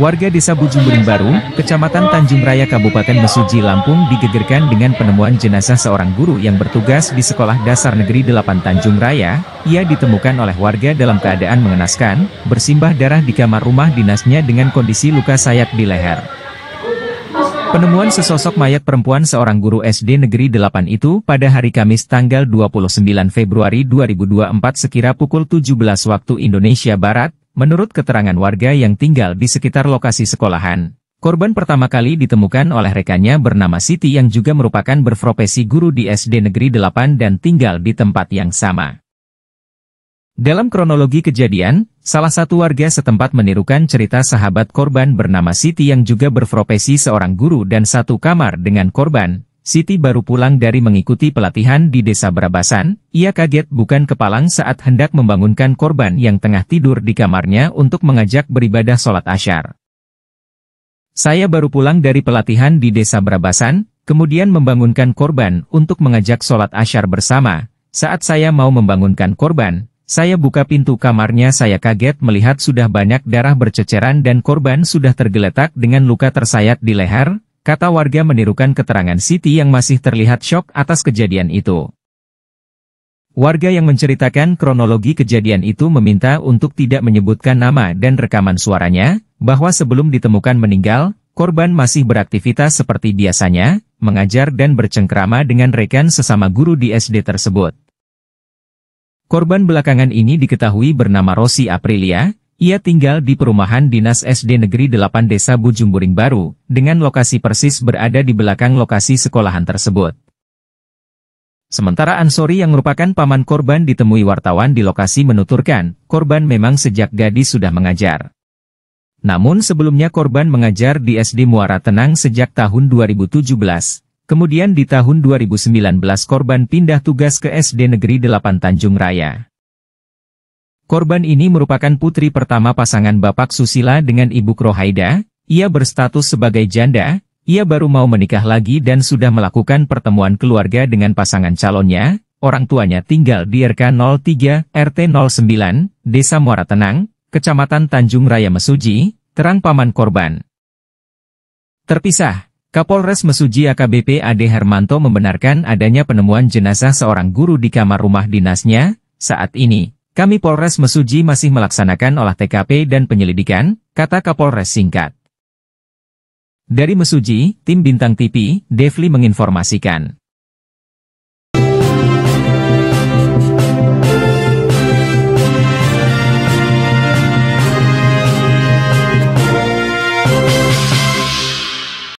Warga Desa Bujumburing Baru, Kecamatan Tanjung Raya Kabupaten Mesuji Lampung digegerkan dengan penemuan jenazah seorang guru yang bertugas di Sekolah Dasar Negeri 8 Tanjung Raya. Ia ditemukan oleh warga dalam keadaan mengenaskan, bersimbah darah di kamar rumah dinasnya dengan kondisi luka sayat di leher. Penemuan sesosok mayat perempuan seorang guru SD Negeri 8 itu pada hari Kamis tanggal 29 Februari 2024 sekira pukul 17 waktu Indonesia Barat, menurut keterangan warga yang tinggal di sekitar lokasi sekolahan. Korban pertama kali ditemukan oleh rekannya bernama Siti yang juga merupakan berprofesi guru di SD Negeri 8 dan tinggal di tempat yang sama. Dalam kronologi kejadian, salah satu warga setempat menirukan cerita sahabat korban bernama Siti yang juga berprofesi seorang guru dan satu kamar dengan korban. Siti baru pulang dari mengikuti pelatihan di desa Berabasan, ia kaget bukan kepalang saat hendak membangunkan korban yang tengah tidur di kamarnya untuk mengajak beribadah sholat asyar. Saya baru pulang dari pelatihan di desa Berabasan, kemudian membangunkan korban untuk mengajak sholat asyar bersama. Saat saya mau membangunkan korban, saya buka pintu kamarnya saya kaget melihat sudah banyak darah berceceran dan korban sudah tergeletak dengan luka tersayat di leher, kata warga menirukan keterangan Siti yang masih terlihat syok atas kejadian itu. Warga yang menceritakan kronologi kejadian itu meminta untuk tidak menyebutkan nama dan rekaman suaranya, bahwa sebelum ditemukan meninggal, korban masih beraktivitas seperti biasanya, mengajar dan bercengkrama dengan rekan sesama guru di SD tersebut. Korban belakangan ini diketahui bernama Rosi Aprilia, ia tinggal di perumahan dinas SD Negeri 8 Desa Bujumburing Baru, dengan lokasi persis berada di belakang lokasi sekolahan tersebut. Sementara Ansori yang merupakan paman korban ditemui wartawan di lokasi menuturkan, korban memang sejak gadis sudah mengajar. Namun sebelumnya korban mengajar di SD Muara Tenang sejak tahun 2017, Kemudian di tahun 2019 korban pindah tugas ke SD Negeri 8 Tanjung Raya. Korban ini merupakan putri pertama pasangan Bapak Susila dengan Ibu Krohaida, ia berstatus sebagai janda, ia baru mau menikah lagi dan sudah melakukan pertemuan keluarga dengan pasangan calonnya, orang tuanya tinggal di RK 03, RT 09, Desa Muara Tenang, Kecamatan Tanjung Raya Mesuji, terang paman korban. Terpisah, Kapolres Mesuji AKBP Ade Hermanto membenarkan adanya penemuan jenazah seorang guru di kamar rumah dinasnya. Saat ini, kami Polres Mesuji masih melaksanakan olah TKP dan penyelidikan, kata Kapolres singkat. Dari Mesuji, tim Bintang TV, Devli menginformasikan.